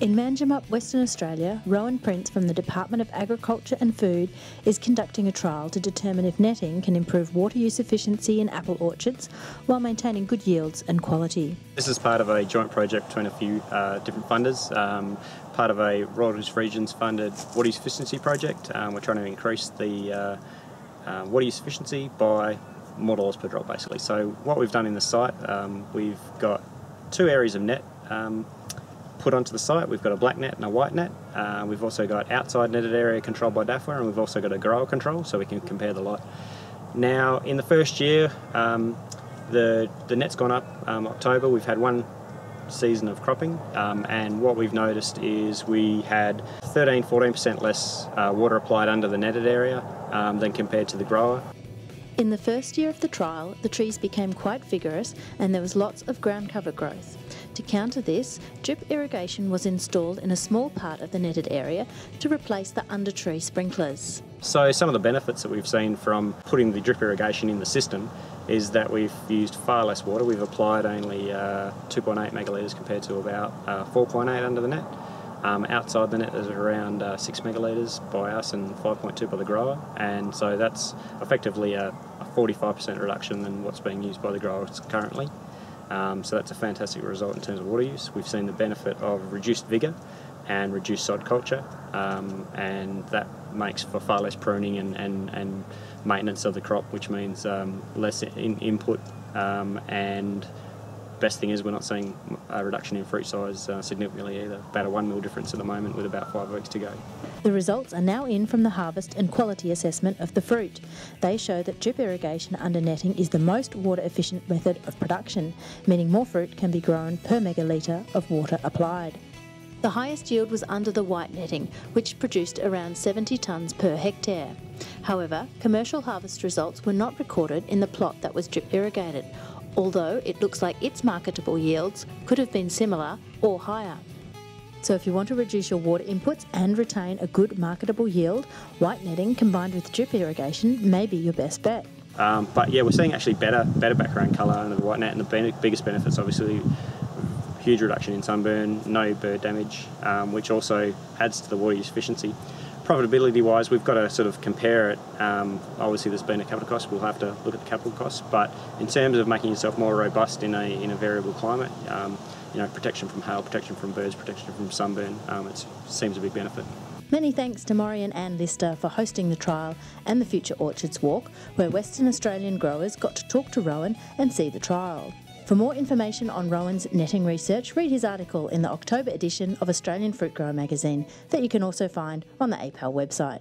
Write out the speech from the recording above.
In Manjimup, Western Australia, Rohan Prince from the Department of Agriculture and Food is conducting a trial to determine if netting can improve water use efficiency in apple orchards while maintaining good yields and quality. This is part of a joint project between a few uh, different funders, um, part of a Royalties Regions funded water use efficiency project. Um, we're trying to increase the uh, uh, water use efficiency by more dollars per drop basically. So what we've done in the site, um, we've got two areas of net um, put onto the site. We've got a black net and a white net. Uh, we've also got outside netted area controlled by DAFWA and we've also got a grower control so we can compare the lot. Now in the first year um, the, the net's gone up um, October. We've had one season of cropping um, and what we've noticed is we had 13-14% less uh, water applied under the netted area um, than compared to the grower. In the first year of the trial, the trees became quite vigorous and there was lots of ground cover growth. To counter this, drip irrigation was installed in a small part of the netted area to replace the under tree sprinklers. So some of the benefits that we've seen from putting the drip irrigation in the system is that we've used far less water. We've applied only uh, 2.8 megalitres compared to about uh, 4.8 under the net. Um, outside the net there's around uh, 6 megalitres by us and 5.2 by the grower and so that's effectively a, a 45% reduction than what's being used by the growers currently. Um, so that's a fantastic result in terms of water use. We've seen the benefit of reduced vigour and reduced sod culture um, and that makes for far less pruning and, and, and maintenance of the crop which means um, less in input um, and best thing is we're not seeing a reduction in fruit size uh, significantly either. About a one mil difference at the moment with about five weeks to go. The results are now in from the harvest and quality assessment of the fruit. They show that drip irrigation under netting is the most water efficient method of production, meaning more fruit can be grown per megalitre of water applied. The highest yield was under the white netting, which produced around 70 tonnes per hectare. However, commercial harvest results were not recorded in the plot that was drip irrigated, although it looks like its marketable yields could have been similar or higher. So if you want to reduce your water inputs and retain a good marketable yield, white netting combined with drip irrigation may be your best bet. Um, but yeah, we're seeing actually better better background colour under the white net, and the biggest benefits obviously huge reduction in sunburn, no bird damage, um, which also adds to the water use efficiency profitability wise, we've got to sort of compare it. Um, obviously, there's been a capital cost. We'll have to look at the capital costs. But in terms of making yourself more robust in a in a variable climate, um, you know, protection from hail, protection from birds, protection from sunburn, um, it seems a big benefit. Many thanks to Maurie and Lyster for hosting the trial and the Future Orchards Walk, where Western Australian growers got to talk to Rohan and see the trial. For more information on Rohan's netting research, read his article in the October edition of Australian Fruit Grower magazine that you can also find on the APAL website.